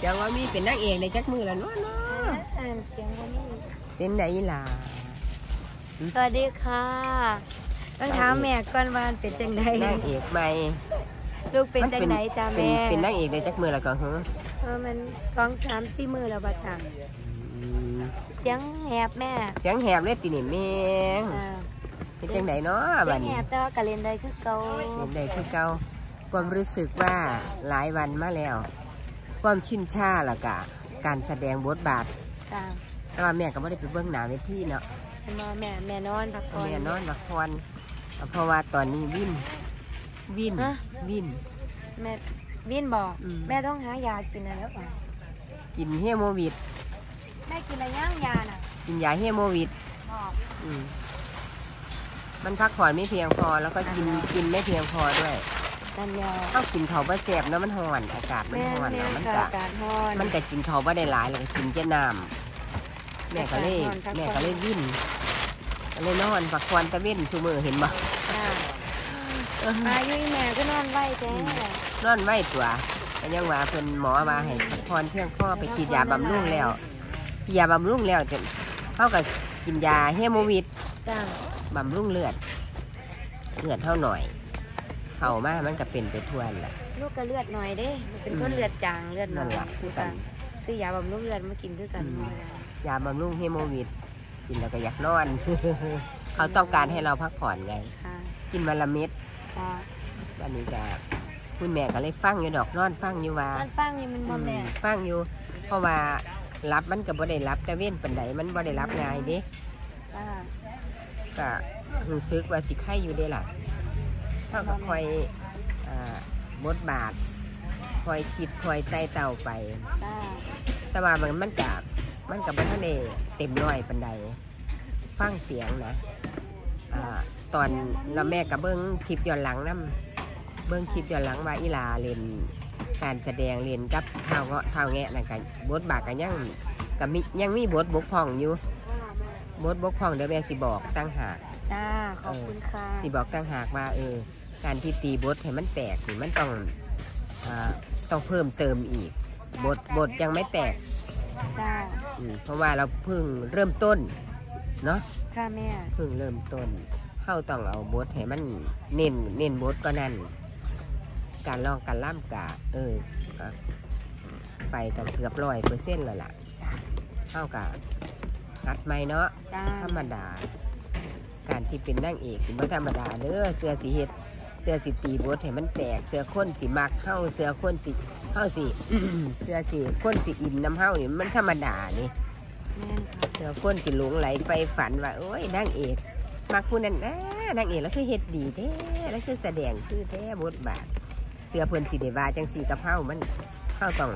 เดี๋ยวว่ามีเป็นนางเอกในจักมือแล้วเนาะเนาะเออเสียงวันนี้เป็นไหนล่ะสวัสดีค่ะต้องถามแม่ก่อนว่าเป็นจังไดนางเอกใหม่ลูกเป็นจังไดจ้าเป็นแม่เป็นนางเอกในจักมือแล้วก็เหรอเออมันสองสามสี่มือแล้วบ่จ้าอืมเสียงแหบแม่ เสียงแหบเลยตินี่แม่งอ่าเป็นจังไดเนาะเสีบัยดงแหนี้บแต่ว่าก็เล่นได้คือเก่าเห็นได้คือเก่าความรู้สึกว่าหลายวันมาแล้ว ความชินชาแล้วก็การแสดงบทบาทจ้าแต่ว่าแม่ก็ไม่ได้ไปเบื้องหน้าเวทีเนาะเห็นบ่แม่แม่นอนพักผ่อนแม่นอนละครเพราะว่าตอนนี้วินวินฮะวินแม่วินบอกอืมแม่ต้องหายากินอะไรแล้วป่ะกินเฮโมวิดแม่กินอะไรย่างยาน่ะ กินยาเฮโมวิดบอกอืมมันพักผ่อนไม่เพียงพอแล้วก็กินกินไม่เพียงพอด้วย นั่นแล้วถ้ากินเขาวบ่แสบเนาะมันห่อนอากาศมันแม่ห่อนแม่เนาะมันค่ะจะอากาศร้อนมันจะกินเขาวบ่ได้หลายแล้วก็กินแค่น้ำแม่ก็เลยพักผ่อน แม่ก็เลยวิ่นก็เลยนอนพักผ่อนตะเว้นชูมือเห็นบ่จ้าอายุอีแม่ก็นอนไว้แจ้นอนไว้ตัวก็ยังว่าเพิ่นหมอมาให้พักผ่อนเพียงพอไปฉีดยาบำรุงแล้วฉีดยาบำรุงแล้วแต่เขาก็กินยาเฮโมวิด จ้าบำรุงเลือด เลือดเท่าหน่อย เข้ามามันก็เป็นไปทั่วแหละลูกก็เลือดหน่อยเด้มันเป็นคนเลือดจางเลือดหน่นั่อนยแหละคือกันซื้อยาบำรุงเลือดมากินคือกันอืมยาบำรุงเฮโมวิดกินแล้วก็อยากนอน เขาต้องการให้เราพักผ่อนไง ค่ะกินวันละเม็ดจ้าวันนี้จะคุณแม่ก็เลยฟังอยู่ดอกนอนฟังอยู่ว่า มันฟังนี่มันบ่แม่อืมฟังอยู่ เพราะว่ารับมันก็บ่ได้รับแต่เว้นปันใดมันบ่ได้รับง่ายเด้จ้าก็รู้สึกว่าสิไข่อยู่เด้ล่ะ เขาก็คอยอ่าบทบาทคอยคิดคอยไต่เต่าไปจ้าแต่ว่ามันมันกับมันกับมันทะเลเต็มร้อยปันใดฟังเสียงนะอ่าตอนเราแม่กับเบิ้งคลิปย้อนหลังน้ำเบิ้งคลิปย้อนหลังว่าอีหลาเรียนการแสดงเรียนกับเท้าเงาะเท้าแงะนั่นกันบทบาทกันยังกับมียังมีบทบกพร่องอยู่บทบกพร่องเดี๋ยวแม่สิบอกตั้งหากจ้าขอบคุณค่ะสิบอกตั้งหากว่าเออ การที่ตีบทให้มันแตกนี่มันต้องอาต้องเพิ่มเติมอีก บทบทยังไม่แตกจ้าอืมเพราะว่าเราเพิ่งเริ่มต้นเนาะค่ะแม่เพิ่งเริ่มต้นเข้าต้องเอาบทให้มันเน้นเน้นบทก็นั่นการลองการล่ำกะเออก็ไปกันเกือบร้อยเปอร์เซ็นต์แล้วล่ะเข้ากับหัดไม่เนาะจ้าธรรมดา การที่เป็นนางเอกถือว่าธรรมดาเด้อเสื้อสีเฮ็ด เสื้อสีตีบทให้มันแตก เสื้อข้นสีมักเข้าเสื้อข้นสีเข้าสีเสื้อสีข้นสีอินน้ำเข้านี่มันธรรมดานี่แม่นค่ะเสื้อข้นสีหลงไหลไปฝันว่าโอ้ยนางเอกมักผู้นั้นนะนางเอกแล้วคือเฮ็ดดีแท้แล้วคือแสดงคือแท้บทบาท เสื้อเพิ่นสีเดว่าจังสีกับเฮามันเข้าต้อง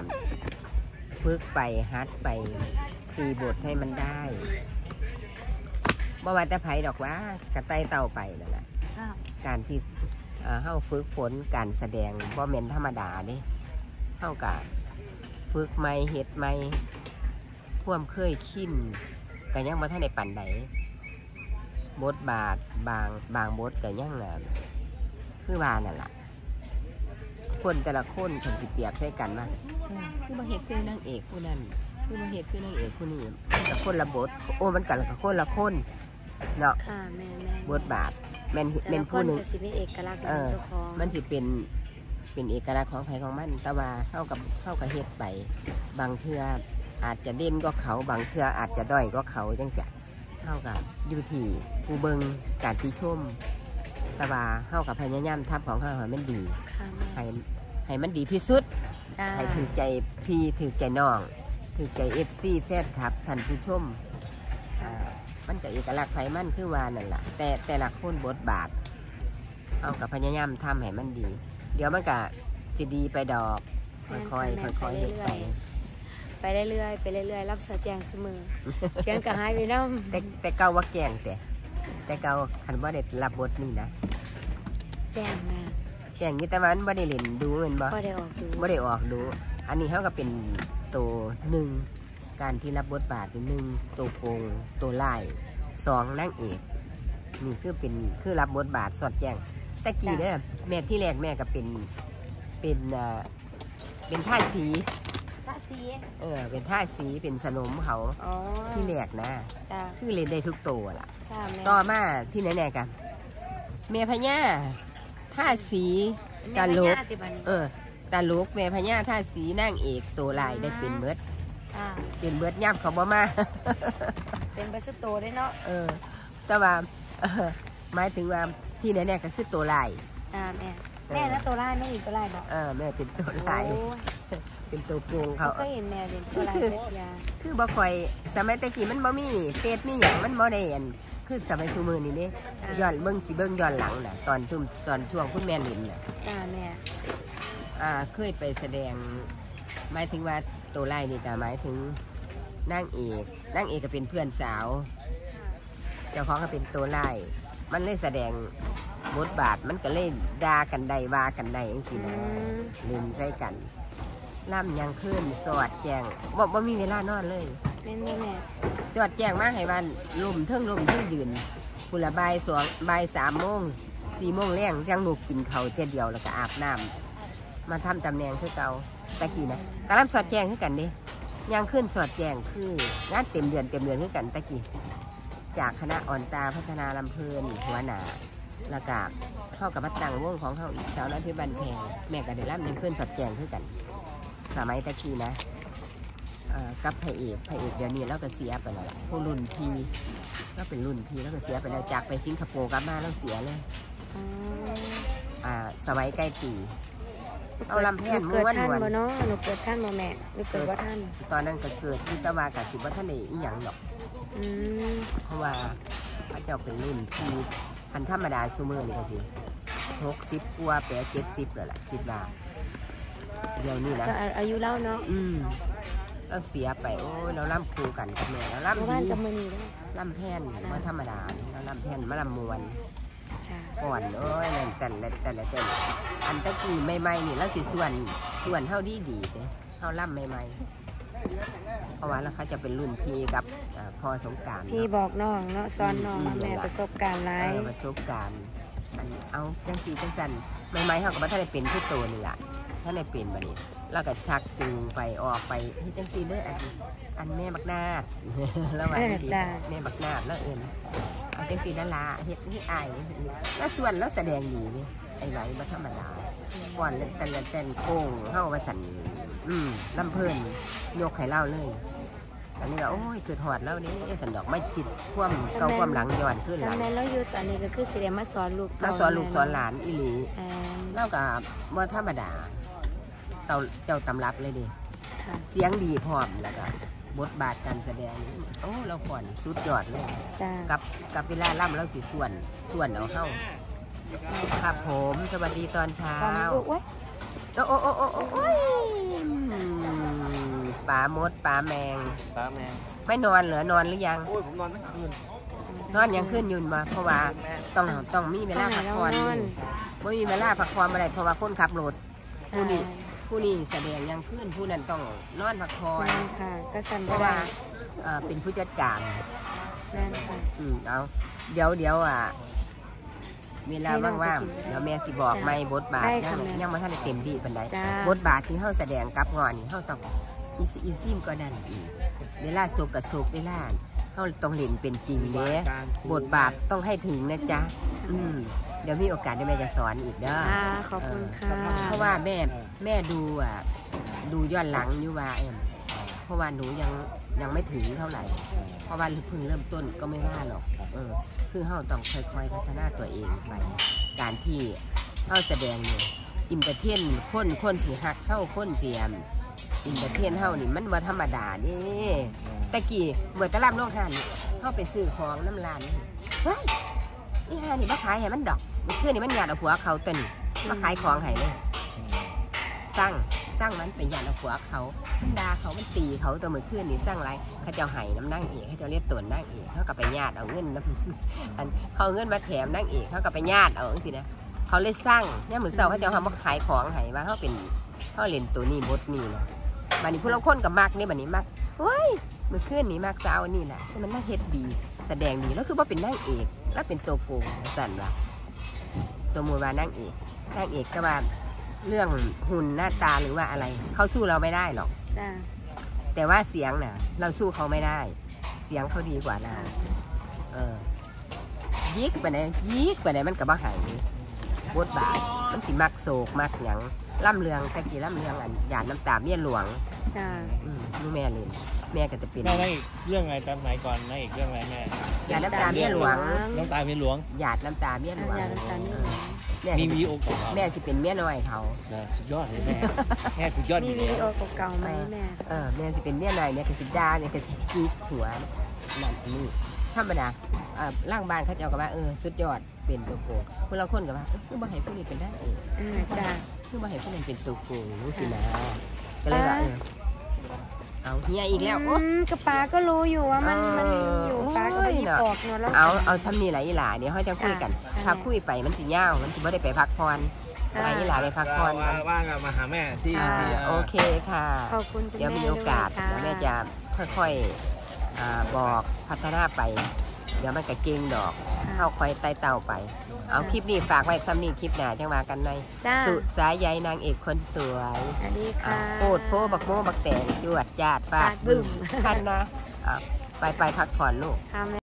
ฝึกไปฮัดไปตีบทให้มันได้บ่ว่าแต่ไผดอกว่า กระไตเต่าไปนั่นแหละจ้าการที่ เอ่อเฮาฝึกฝนการแสดงบ่แม่นธรรมดาเด้เฮากะฝึกไม่เฮ็ดไม่ความเคยชินก็ยังบ่ทันได้ปานใดบทบาทบางบางบทก็ยังน่ะคือว่านั่นล่ะ คนแต่ละคนคนสิเปรียบใช้กันมาเอ้ยคือมาเฮ็ดคือนางเอกผู้นั้นคือมาเฮ็ดคือนางเอกผู้นี้มันกับคนละบทโอ้มันกันกับคนละคนเนาะค่ะแม่แม่บทบาท แม่นแต่แม่นละคผู้นหนึ่งก็สิมีเอกลักษณ์ขเอองอเจ้าของมันสิเป็นเป็นเอกลักษณ์ของไผของมัน แต่ว่าเข้ากับเข้ากับเฮ็ดไป บางเทืออาจจะเด่นก็เขาบางเทืออาจจะด้อยก็เขาจังเสียเข้ากับอยู่ที่ผู้เบิงการที่ชมแต่ว่าเข้ากับพยายามทำของเขาให้มันดีค่ะแม่ให้ให้มันดีที่สุดจ้าให้ถือใจพี่ถือใจน้องถือใจเอฟซีแฟนครับท่านผู้ชมอ่า มันก็เอกลักษณ์ไฟมันคือว่านั่นแหละแต่แต่ละคนบทบาท เอากับพยายามทำให้มันดี เดี๋ยวมันก็สิดีไปดอก ค่อยๆค่อยๆเฮ็ดไป ไปเรื่อยๆไปเรื่อยๆรับเสแจงเสมอ เสียงก็หายไปน้แต่แต่เก่าว่าแกล้งแต่แต่เก่าคันว่าได้รับบทนี่นะำแจ้งมาแกล้งนี่แต่ว่ามันบ่ได้เล่นดูแมันบ่ก็ได้ออกดูบ่ได้ออกดู อันนี้เขาก็เป็นตัวหนึ่ง การที่รับบทบาทนี่หนึ่งตัวโกงตัวไล่สองนางเอกนี่คือเป็นคือรับบทบาทสอดแจ้งแต่กี้เนี่ยแม่ที่แรกแม่ก็เป็นเป็นเอ่อเป็นท่าสีสีเออเป็นท่าสีเป็นสนมเขาอ๋อที่แรกนะจ้าคือเล่นได้ทุกตัวล่ะค่ะแม่ต่อมาที่ไหนๆกันเมียพญาท่าสีตาลกแม่พญาติบัดนี้เออตาลุกเมียพญาท่าสีนางเอกตัวลายได้เป็นเบิดค่ะ เป็นเบิดย่ำเขาบ่มา เป็นบัสโตได้เนาะ เออ แต่ว่าเออหมายถึงว่าที่ไหนๆก็คือตัวลายอ่าแม่แม่แล้วตัวร้ายแม่อีกตัวร้ายเนาะเออแม่เป็นตัวลายโอ้ยเป็นตัวโกงเขาเขาก็เห็นแม่เป็นตัวร้ายเล็กยาคือบ่ค่อยสมัยแตะกี้มันบ่มีเฟซมีหยังมันบ่ได้อันคือสมัยซุมื้อนี้เด้ย้อนเบิ่งสิเบิ่งย้อนหลังน่ะตอนทุ่มตอนช่วงคุณแม่ลินน่ะจ้าแม่อ่าเคยไปแสดงหมายถึงว่า ตัวไล่นี่ก็หมายถึงนางเอกนางเอกก็เป็นเพื่อนสาว เจ้าของก็เป็นตัวไล่มันเลยแสดงบทบาทมันก็เล่นด่ากันใดว่ากันใดจังอืซี่นะมเล่นใส่กันล่ำยังขึ้นสอดแจงบ่บ่มีเวลานอนเลยแม่แม่แม่จอดแจงมาให้วันลุ่มเทิงลุ่มเทิงยืนพุละบายสองบายสามโมงสี่โมงแรงยังลูกกินเขาวเทียเดียวแล้วก็อาบน้ำมาทำตำแหน่งคือเก่า ตะกี้นะกำลังสอดแจงคือกันเด้ยังขึ้นสอดแจงคืองานเต็มเดือนเต็มเดือนคือกันตะกี้จากคณะอ่อนตาพัฒนาลำเพลินหัวหนาล้วก็เข้ากับมาตังวงของเขาอีกสาวน้อยพชรบันแพงแม่ก็ได้รับยังขึ้นสอดแจงคือกัน สมัยตะกี้นะกับพระเอกพระเอกเดี๋ยวนี้เราก็เสียไปแล้วล่ะผู้รุ่นพีก็เป็นรุ่นพีแล้วก็เสียไปแล้วจากไปสิงคโปร์กลับมาแล้วเสียเลยอ่าสมัยใกล้ตี เอาลำแพนหนูเกิดม้วนท่านม้วนบ่เนาะหนูเกิดท่านบ่แม่หนูเกิดว่าท่าน ตอนนั้นก็เกิดที่ตะวากับสิบวัฒนเอกอีหยังหรอกอืมเพราะว่าพระเจ้าเป็นรุ่นพี่พันธรรมดาซูเมอร์นี่ก็สิหกสิบกว่าแปดเจ็ดสิบแล้วล่ะคิดว่าเดี๋ยวนี้นะก็อายุเล่าเนาะอืมเราเสียไปโอ้ยเราล่ำครูกันกับแม่เราเมื่อล่ำวานดีกับมื้อนี้เด้อล่ำแพ่นว่าธรรมดาเราล่ำแพ่นมาล่ำมวน จ้าก่อนโอ้ยนั่นแต่ละแต่ละแต่ละอันตะกี้ใหม่ๆนี่เราสิส่วนส่วนเท่าดีดีๆเด้เท่าล่ำใหม่ๆเพราะว่าแล้วเขาจะเป็นรุ่นพี่กับเอ่อพอสงกรารพี่บอกน้องเนาะสอนน้องว่าแม่ประสบการณ์หลายประสบการณ์อันเอาจังสีจังสันใหม่ๆเขาก็บ่ท่านได้เป็นที่ตัวนี่แหละท่านได้เป็นบัดนี้เราก็ชักจูงไปออกไปเฮ้ยจังสีเด้ออันอันแม่บักนาด แล้วว่าดีแม่บักนาดแล้วเอิน เอาจังสีนั่นละเฮ็ดที่อายแล้วส่วนแล้วแสดงดีนี่ไอ้ไหวบ่ธรรมดาก่อนแต่ละเต้นโค้งเข้ามาสั่นอืมลำเพลินยกให้เล่าเลยอันนี้ก็โอ้ยเกิดหอดแล้วนี่สันดอกไม่คิดความเก่าความหลังย้อนขึ้นหลัทำงไมเราอยู่ตอนนี้ก็คือสิได้มาสอนลูกมาสอนลูกสอนหลานอีหลีแอนเล่ากับว่าธรรมดาเต่าเจ้าตำรับเลยดิค่ะเสียงดีพร้อมแล้วก็ บทบาทการแสดงนี่โอ้เราก่อนสุดยอดเลยจ้ากับกับเวลาล่ำเราสิส่วนส่วนเอาเข้าครับผมสวัสดีตอนเช้า ตอนนี้ลูกไว้โอ้โอ้โอ้โอ้โอ้โอ้ยอืมปลามดปลาแมง ตาแม่ไม่นอนเหรอนอนหรือยัง โอ้ยผมนอนทั้งคืนนอนยังขึ้นอยืนมาเพราะว่าต้องต้องมีเวลาพักผ่อนนี่ไม่มีเวลาพักผ่อนอะไรเพราะว่าคนขับรถผู้นี้ ผู้นี้แสดงยังขึ้นผู้นั้นต้องนอนพักผ่อนนั่นค่ะก็สั่นเพก็ราะได้ว่าเอ่อเป็นผู้จัดการนั่นค่ะ อืมเอาเดี๋ยวเดี๋ยวอะเวลาว่างๆเดี๋ยวแม่สิบอกไม่บทบาทได้ยัค่ะงแม่ยังมาท่านได้เต็มที่ปันใดจ้าบทบาทที่เขาแสดงกับงอนนี่เขาต้องอีซิอีซิมก็นั่นอีกเวลาโศกกับโศกเวลาเขาต้องเล่นเป็นจริงเด้บทบาทต้องให้ถึงนะจ๊ะอืม เดี๋ยวมีโอกาสเดี๋ยวแม่จะสอนอีกเด้อค่ะขอบคุณค่ะเพราะว่าแม่แม่ดูอะดูย้อนหลังอยู่ว่าเอ็มเพราะว่าหนูยังยังไม่ถึงเท่าไหร่ เพราะว่าเพิ่งเริ่มต้นก็ไม่ว่าหรอกเออคือเขาต้องค่อยๆพัฒนาตัวเองไปการที่เขาแสดงเนี่ยอินเตอร์เทนคนคนสีหักเข้าคนเสียมอินเตอร์เทนเฮานี่มันบ่ธรรมดาเดิตะกี้เมื่อตะล่ำโรงทานนี่เข้าไปซื้อของน้ำร้านนี่เฮ้ยนี่ฮานี่มาขายให้มันดอก มันเพื่อนี่มันหยาดเอาหัวเขาเต็นมาขายของให้เลยสร้างสร้างมันเป็นหยาดเอาหัวเขามันด่าเขามันตีเขาตัวมือขึ้นนี่สร้างไรเขาเจ้าไห้น้ำนั่งเอกเขาเจ้าเรียกตัวนั่งเอกเขาก็ไปญาติเอาเงินน้ำอันเขาเอาเงินมาแถมนั่งเอกเขาก็ไปญาติเอาสินะเขาเลยสร้างเนี่ยเหมือนเสาเขาจะทำมาขายของให้ว่าเขาเป็นเขาเล่นตัวนี้บทนี้นะบันนี้ผู้ลางคนกับมักเนี่ยบันนี้มักเฮ้ยเมื่อคืนนี้มักสาวนี่แหละที่มันน่าเฮ็ดดีแสดงดีแล้วคือว่าเป็นนางเอกแล้วเป็นตัวโกงสั่นว่า สมมติว่านางเอกนางเอกก็ว่าเรื่องหุ่นหน้าตาหรือว่าอะไร เขาสู้เราไม่ได้หรอก จ้าแต่ว่าเสียงน่ะ เราสู้เขาไม่ได้ เสียงเขาดีกว่าเราเออยิกไปไหนยิกไปไหนมันกับว่าหายบทบาทมันสิมักโศกมักหยัง ล่ำเรืองตะกี้ล่ำเรืองอันหยาดน้ำตาเมียหลวงจ้าอืมลูกแม่เล่นแม่ก็จะเป็นแม่ได้เรื่องอะไรตามไหนก่อนนะอีกเรื่องอะไรแม่หยาดน้ำตาเมียหลวงน้ำตาเมียหลวงหยาดน้ำตาเมียหลวง ยาน้ำตาลนี่แม่มีก็วีโอเก่าแม่สิเป็นเมียน้อยเขาๆนะสุดยอดเลยแม่ แม่สุดยอดมีอยู่วิแล้ดีโอวเก่าๆไหมแม่ เออแม่สิเป็นเมียน้อยแม่ก็สิด่าแม่ก็สิกีกหัวนั่นอันนี่ ธรรมดาเอ่อร่างบ้านเขาเจ้าก็ว่าเออสุดยอดเป็นตัวโกงคนละคนก็ว่าเออคือบ่ให้ผู้นี้เป็นได้เองอืมจ้าคือบ่ให้ผู้นั้นเป็นตัวโกงรู้สินะก็เลยว่าเออเอาเฮียอีกแล้วโอ้อืมกระปาก็รู้อยู่ว่ามันมันมีอยู่เออปาก็ไม่โอ้ยหยิบน่ะออกเนาะแล้วเอาเอาซ้ำนี่หลายอีหลาเดี๋ยวเขาจะคุยกันจ้ะถ้าคุยไปมันสิยาวมันสิบ่ได้ไปพักผ่อนไปอีหลาไปพักผ่อนกันว่างๆมาหาแม่ที่อ่าที่โอเคค่ะขอบคุณคุณเดี๋ยวแม่มีโอกาสด้วยเดี๋ยวแม่จะค่อยๆอา บอกพัฒนาไป เดี๋ยวมันก็เก่งดอกค่ะเข้าคอยไต่เต่าไป เอาคลิปนี้ฝากไว้ซ้ำนี้คลิปหน้าจังมากันในจ้าสุสายใยนางเอกคนสวยสวัสดีอ่าค่ะโปดโฟบักโมบักแตงจวดจาดฟาดฟาดบึ้บึ้มมคันนะอ่าไปไปพักผ่อนลูกค่ะแม่